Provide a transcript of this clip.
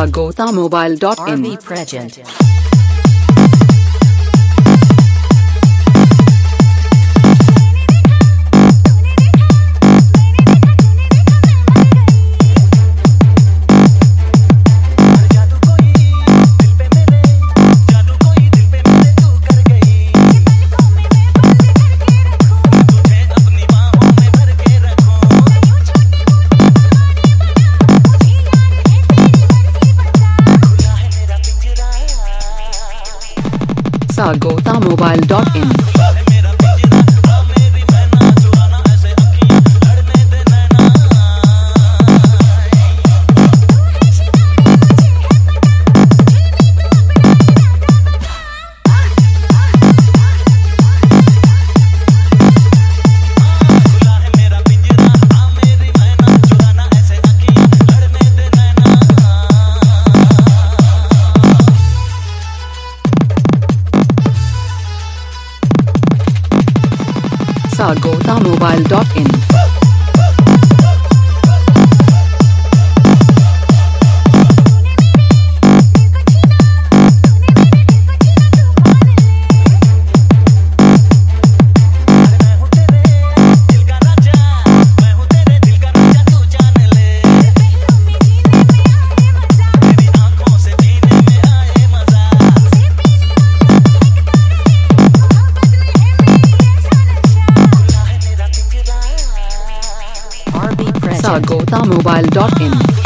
Agota Mobile.me present. sagotamobile.in है sagotamobile.in GotaMobile.in.